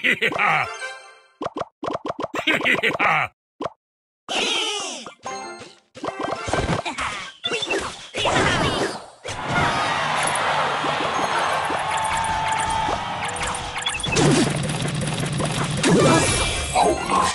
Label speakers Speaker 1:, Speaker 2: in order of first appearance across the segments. Speaker 1: Yeah. yeah. Oh,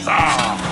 Speaker 1: ซ่า